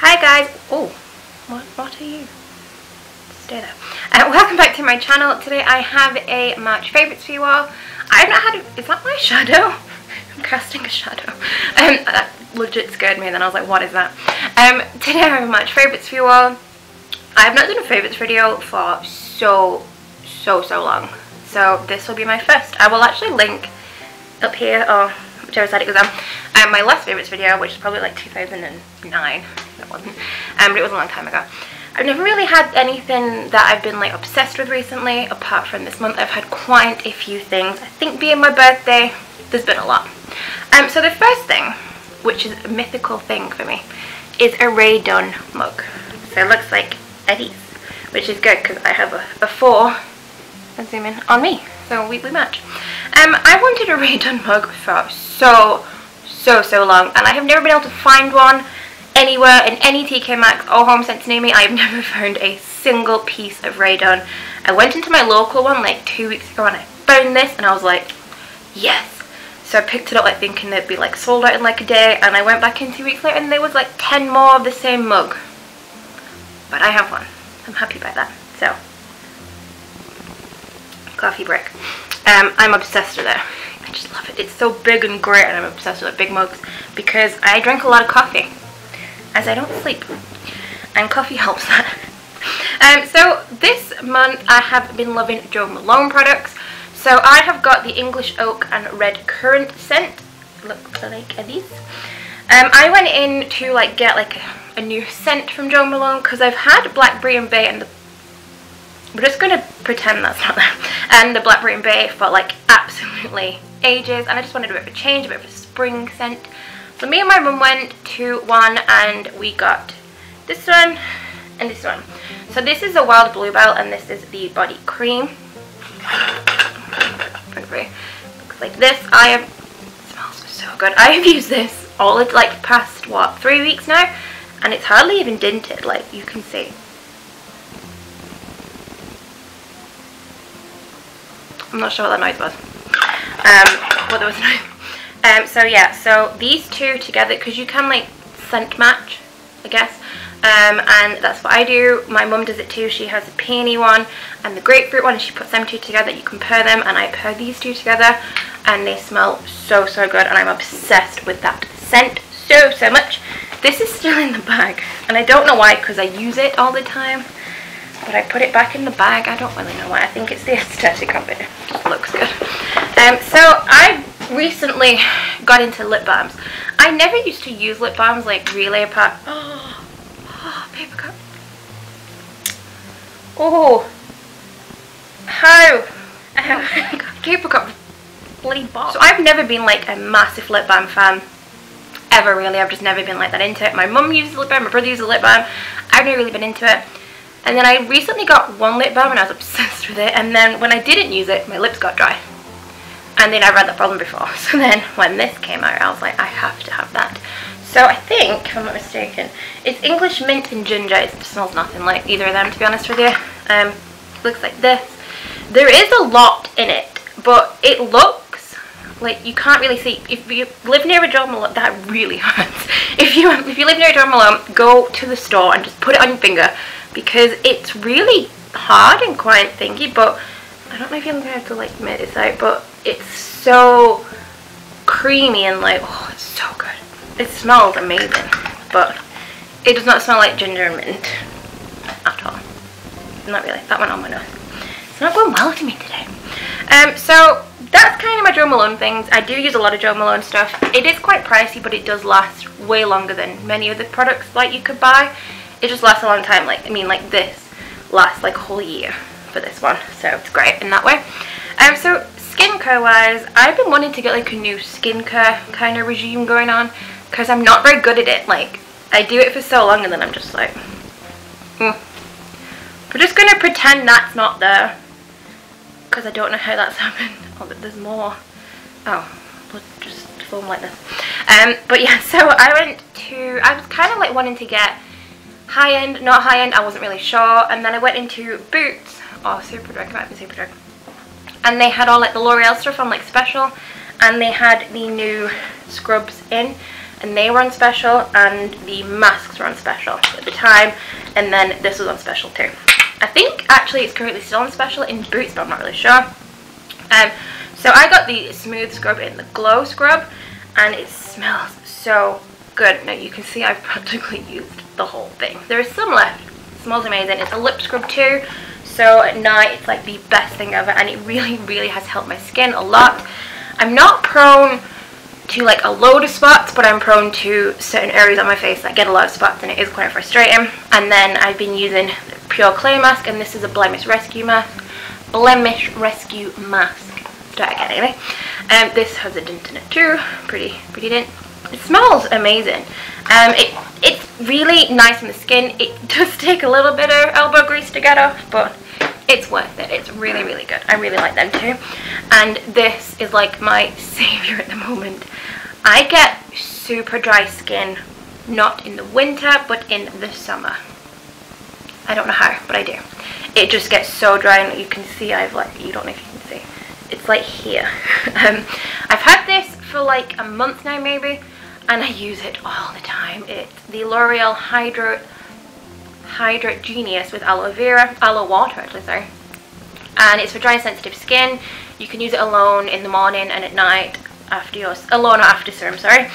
Hi guys. Oh, what, what are you? Stay there. Uh, welcome back to my channel. Today I have a March favourites for you all. I've not had, a, is that my shadow? I'm casting a shadow. Um, that legit scared me and then I was like, what is that? Um, today I have a March favourites for you all. I have not done a favourites video for so, so, so long. So this will be my first. I will actually link up here or whichever side it goes on. Um, my last favourites video, which is probably like 2009. That wasn't. Um, but it was a long time ago. I've never really had anything that I've been like obsessed with recently, apart from this month. I've had quite a few things. I think being my birthday, there's been a lot. Um, so the first thing, which is a mythical thing for me, is a Dunn mug. So it looks like Eddie's, which is good because I have a, a four, I'll zoom in, on me. So we, we match. Um, I wanted a Dunn mug for so, so, so long, and I have never been able to find one anywhere in any TK Maxx or home centre near me. I have never found a single piece of Rae Dunn. I went into my local one like two weeks ago and I found this and I was like, yes. So I picked it up like thinking they'd be like sold out in like a day and I went back in two weeks later and there was like 10 more of the same mug. But I have one. I'm happy about that. So, coffee break. Um, I'm obsessed with it. I just love it. It's so big and great and I'm obsessed with big mugs because I drink a lot of coffee as I don't sleep and coffee helps that. Um, so this month I have been loving Jo Malone products. So I have got the English Oak and Red Currant scent. Look like these. Um, I went in to like get like a, new scent from Jo Malone because I've had Blackberry and Bay and the we're just going to pretend that's not there. And the Blackberry and Bay for like absolutely ages. And I just wanted a bit of a change, a bit of a spring scent. So me and my mum went to one and we got this one and this one. So this is the Wild Bluebell and this is the body cream. Looks like this. I have, smells so good. I have used this all of like past what, three weeks now? And it's hardly even dinted, like you can see. I'm not sure what that noise was. Um, what there was noise. Um, so yeah, so these two together, because you can like scent match, I guess. Um, and that's what I do. My mum does it too. She has a peony one and the grapefruit one. And she puts them two together. You can pair them, and I pair these two together, and they smell so so good. And I'm obsessed with that scent so so much. This is still in the bag, and I don't know why, because I use it all the time but I put it back in the bag. I don't really know why. I think it's the aesthetic of it. It just looks good. Um, so I recently got into lip balms. I never used to use lip balms like really apart. Oh, oh paper cup. Oh, how? Um, paper cup bloody box. So I've never been like a massive lip balm fan ever really. I've just never been like that into it. My mum uses lip balm, my brother uses lip balm. I've never really been into it. And then I recently got one lip balm and I was obsessed with it. And then when I didn't use it, my lips got dry. And then I've had that problem before. So then when this came out, I was like, I have to have that. So I think, if I'm not mistaken, it's English Mint and Ginger. It smells nothing like either of them, to be honest with you. Um, looks like this. There is a lot in it, but it looks like you can't really see. If you live near a Jo Malone, that really hurts. If you if you live near a Jo Malone, go to the store and just put it on your finger because it's really hard and quite thingy but I don't know if you're gonna have to like make this out but it's so creamy and like oh it's so good. It smells amazing but it does not smell like ginger and mint at all. Not really. That went on my nose. It's not going well for me today. Um so that's kind of my Jo Malone things. I do use a lot of Jo Malone stuff. It is quite pricey, but it does last way longer than many of the products like you could buy. It just lasts a long time like I mean like this lasts like a whole year for this one. So it's great in that way. Um so skincare wise I've been wanting to get like a new skincare kind of regime going on because I'm not very good at it like I do it for so long and then I'm just like mm. we're just gonna pretend that's not there because I don't know how that's happened oh but there's more oh we'll just film like this um but yeah so I went to I was kind of like wanting to get high end, not high end, I wasn't really sure. And then I went into Boots, oh Superdrug, it might be Superdrug. And they had all like the L'Oreal stuff on like special. And they had the new scrubs in. and they were on special and the masks were on special at the time and then this was on special too. I think actually it's currently still on special in Boots but I'm not really sure. Um, so I got the smooth scrub in the glow scrub and it smells so good. Now you can see I've practically used the whole thing. There is some left. It smells amazing. It's a lip scrub too. So at night it's like the best thing ever and it really, really has helped my skin a lot. I'm not prone to like a load of spots but I'm prone to certain areas on my face that get a lot of spots and it is quite frustrating. And then I've been using Pure Clay mask and this is a Blemish Rescue mask. Blemish Rescue mask. Start again anyway. Um, this has a dent in it too. Pretty, pretty dent. It smells amazing. Um, it, it's really nice on the skin. It does take a little bit of elbow grease to get off, but it's worth it. It's really, really good. I really like them too. And this is like my savior at the moment. I get super dry skin, not in the winter, but in the summer. I don't know how, but I do. It just gets so dry and you can see I've like, you don't know if you can see. It's like here. um, I've had this for like a month now maybe and I use it all the time. It's the L'Oreal Hydro Hydrate Genius with aloe vera, aloe water actually, sorry. And it's for dry sensitive skin. You can use it alone in the morning and at night after your, alone or after serum, sorry.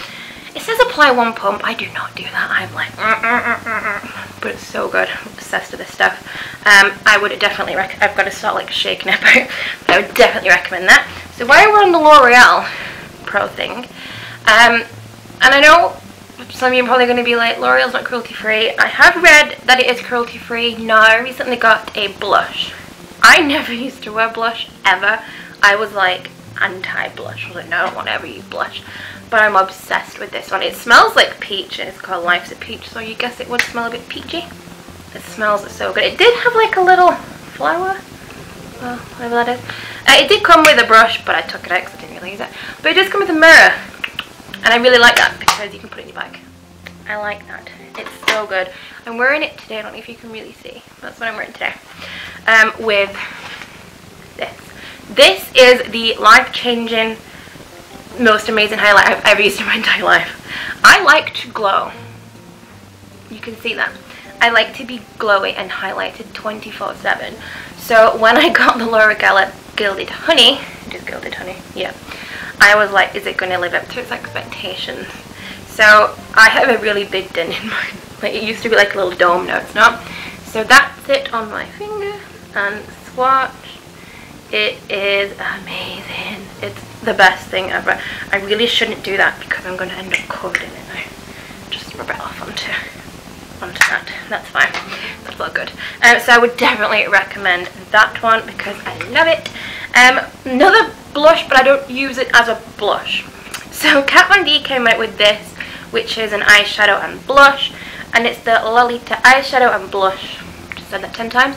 It says apply one pump. I do not do that. I'm like, mm, mm, mm, but it's so good. I'm obsessed with this stuff. Um, I would definitely recommend, I've got to start like shaking it out, but I would definitely recommend that. So while we're on the L'Oreal Pro thing, um, and I know some of you are probably going to be like, L'Oreal's not cruelty free. I have read that it is cruelty free. No, I recently got a blush. I never used to wear blush ever. I was like anti-blush. I was like, no, I don't want to ever use blush. But I'm obsessed with this one. It smells like peach and it's called Life's a Peach, so you guess it would smell a bit peachy. It smells so good. It did have like a little flower, well, whatever that is. Uh, it did come with a brush, but I took it out because I didn't really use it. But it does come with a mirror. And I really like that you can put it in your bag. I like that. It's so good. I'm wearing it today. I don't know if you can really see. That's what I'm wearing today. Um, with this. This is the life-changing, most amazing highlight I've ever used in my entire life. I like to glow. You can see that. I like to be glowy and highlighted 24-7. So when I got the Laura Geller Gilded Honey, just Gilded Honey, yeah. I was like, is it going to live up to its expectations? So I have a really big dent in mine. Like it used to be like a little dome, now it's not. So that's it on my finger and swatch. It is amazing. It's the best thing ever. I really shouldn't do that because I'm going to end up covered in it now. Just rub it off onto onto that. That's fine. That's all good. Um, so I would definitely recommend that one because I love it. Um, another blush, but I don't use it as a blush. So Kat Von D came out with this, which is an eyeshadow and blush, and it's the Lolita eyeshadow and blush. Just said that ten times.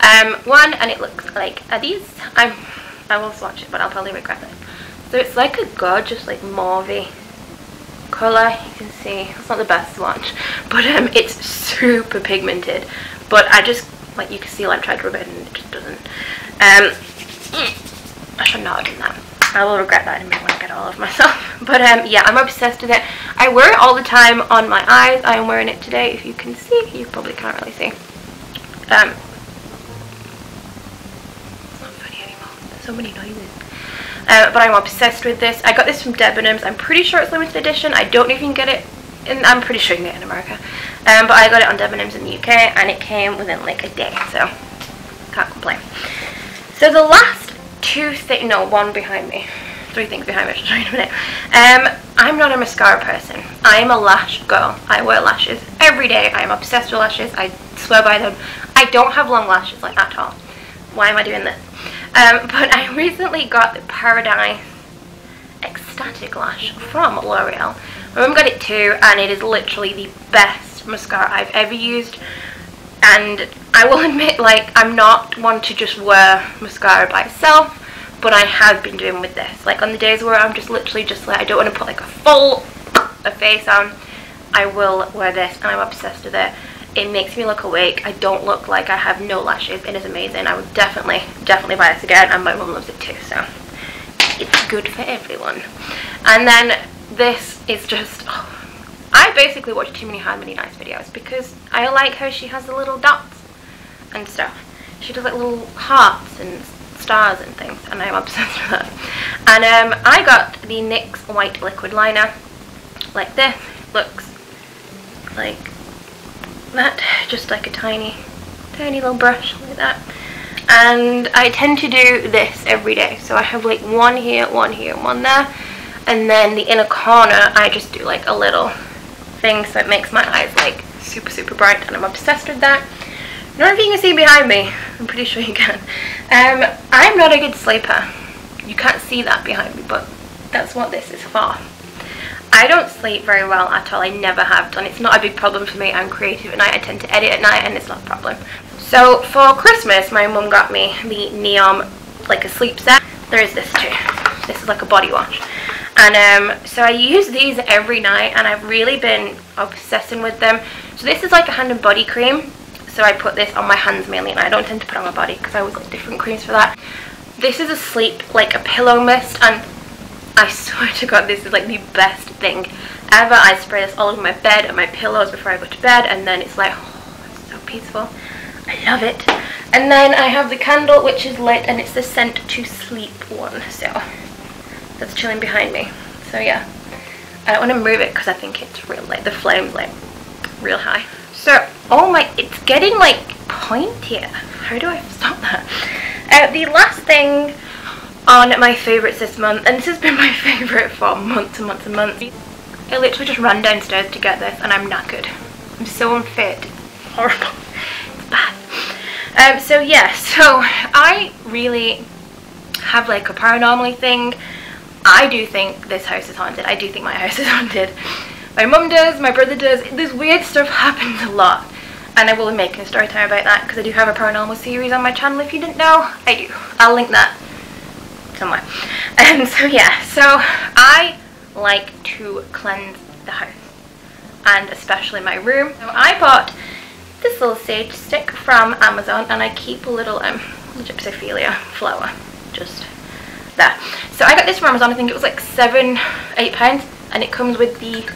Um, one, and it looks like are these? I'm, I will swatch it, but I'll probably regret it. So it's like a gorgeous, like mauvey colour. You can see it's not the best swatch, but um, it's super pigmented. But I just like you can see, like, tried to rub it and it just doesn't. Um, I should not have done that. I will regret that in a when I get all of myself. But um, yeah, I'm obsessed with it. I wear it all the time on my eyes. I am wearing it today. If you can see, you probably can't really see. Um, it's not funny anymore. So many noises. Uh, but I'm obsessed with this. I got this from Debenhams. I'm pretty sure it's limited edition. I don't know if you can get it. In, I'm pretty sure you can get it in America. Um, but I got it on Debenhams in the UK and it came within like a day. So can't complain. So the last two things, no, one behind me. Three things behind me, I'll show you in a minute. Um, I'm not a mascara person. I am a lash girl. I wear lashes every day. I am obsessed with lashes. I swear by them. I don't have long lashes like at all. Why am I doing this? Um, but I recently got the Paradise Ecstatic Lash from L'Oreal. My mum got it too and it is literally the best mascara I've ever used and I will admit like I'm not one to just wear mascara by itself but I have been doing with this. Like on the days where I'm just literally just like I don't want to put like a full a face on I will wear this and I'm obsessed with it. It makes me look awake. I don't look like I have no lashes. It is amazing. I would definitely definitely buy this again and my mum loves it too so it's good for everyone. And then this is just oh, basically watch too many Harmony Nice videos because I like how she has the little dots and stuff. She does like little hearts and stars and things and I'm obsessed with that. And um, I got the NYX white liquid liner like this. looks like that, just like a tiny, tiny little brush like that. And I tend to do this every day. So I have like one here, one here, and one there. And then the inner corner, I just do like a little thing so it makes my eyes like super, super bright. And I'm obsessed with that. I don't know if you can see behind me. I'm pretty sure you can. Um, I'm not a good sleeper. You can't see that behind me, but that's what this is for. I don't sleep very well at all. I never have done. It's not a big problem for me. I'm creative at night. I tend to edit at night and it's not a problem. So for Christmas, my mum got me the Neom, like a sleep set. There is this too. This is like a body wash. And um, so I use these every night and I've really been obsessing with them. So this is like a hand and body cream so I put this on my hands mainly and I don't tend to put on my body because I always got different creams for that. This is a sleep, like a pillow mist and I swear to god this is like the best thing ever. I spray this all over my bed and my pillows before I go to bed and then it's like, oh, it's so peaceful. I love it. And then I have the candle which is lit and it's the scent to sleep one. So that's chilling behind me. So yeah, I don't want to move it because I think it's real, like the flame's like real high. So, oh my, it's getting like pointier. How do I stop that? Uh, the last thing on my favourites this month, and this has been my favourite for months and months and months. I literally just ran downstairs to get this and I'm knackered. I'm so unfit. It's horrible. It's bad. Um, so yeah, so I really have like a paranormal thing. I do think this house is haunted. I do think my house is haunted. My mum does, my brother does. This weird stuff happens a lot. And I will be making a story time about that because I do have a paranormal series on my channel if you didn't know. I do. I'll link that somewhere. And so yeah, so I like to cleanse the house and especially my room. So I bought this little sage stick from Amazon and I keep a little um, gypsophilia flower just there. So I got this from Amazon, I think it was like seven, eight pounds and it comes with the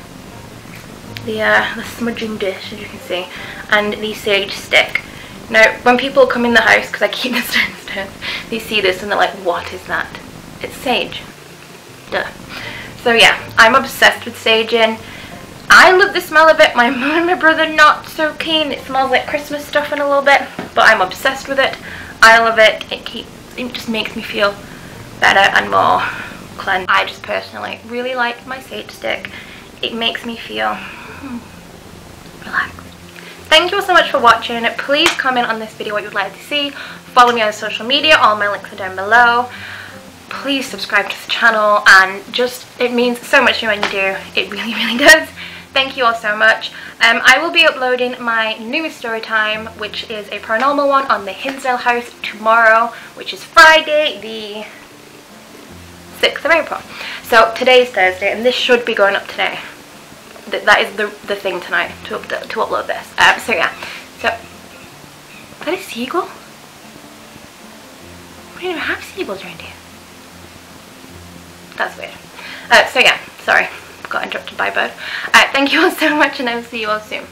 the, uh, the smudging dish, as you can see, and the sage stick. Now, when people come in the house, because I keep this downstairs, they see this and they're like, what is that? It's sage. Duh. So yeah, I'm obsessed with saging. I love the smell of it. My mum and my brother not so keen. It smells like Christmas stuff in a little bit, but I'm obsessed with it. I love it. It keeps, it just makes me feel better and more cleansed. I just personally really like my sage stick. It makes me feel relax. Thank you all so much for watching. Please comment on this video what you'd like to see. Follow me on social media. All my links are down below. Please subscribe to the channel and just, it means so much to me when you do. It really, really does. Thank you all so much. Um, I will be uploading my newest story time, which is a paranormal one on the Hinsdale house tomorrow, which is Friday the 6th of April. So today's Thursday and this should be going up today th that is the, the thing tonight to, up to upload this. Um, so yeah, so, is that a seagull? We don't even have seagulls around here. That's weird. Uh, so yeah, sorry, got interrupted by a bird. Uh, thank you all so much and I will see you all soon.